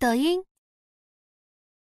抖音